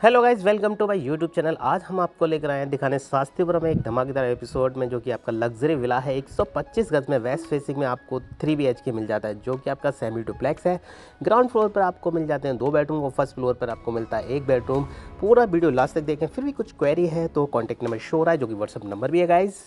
Hello guys welcome to my YouTube channel. आज हम आपको लेकर आए हैं दिखाने शास्त्रीपुरम में एक धमाकेदार एपिसोड में, जो कि आपका लग्जरी विला है। 125 गज में वेस्ट फेसिंग में आपको 3 बी के मिल जाता है, जो कि आपका सेमी डुप्लेक्स है। ग्राउंड फ्लोर पर आपको मिल जाते हैं दो बेडरूम और फ़र्स्ट फ्लोर पर आपको मिलता है एक बेडरूम पूरा वीडियो लास्ट तक देखें, फिर भी कुछ क्वेरी है तो कॉन्टैक्ट नंबर शो रहा है, जो कि व्हाट्सअप नंबर भी है गाइज़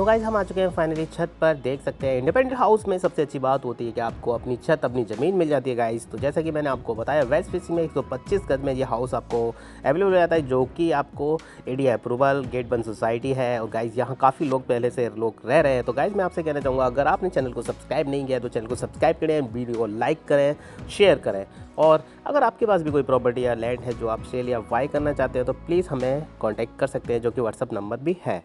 तो गाइज़ हम आ चुके हैं फाइनली छत पर, देख सकते हैं इंडिपेंडेंट हाउस में सबसे अच्छी बात होती है कि आपको अपनी छत अपनी ज़मीन मिल जाती है गाइज़ तो जैसा कि मैंने आपको बताया वेस्ट फेसिंग में 125 गज में ये हाउस आपको अवेलेबल हो जाता है, जो कि आपको एडी अप्रूवल गेट बन सोसाइटी है। और गाइज़ यहाँ काफ़ी लोग पहले से लोग रह रहे हैं। तो गाइज़ मैं आपसे कहना चाहूँगा, अगर आपने चैनल को सब्सक्राइब नहीं किया तो चैनल को सब्सक्राइब करें वीडियो को लाइक करें शेयर करें। और अगर आपके पास भी कोई प्रॉपर्टी या लैंड है जो आप सेल या बाई करना चाहते हैं तो प्लीज़ हमें कॉन्टैक्ट कर सकते हैं, जो कि व्हाट्सअप नंबर भी है।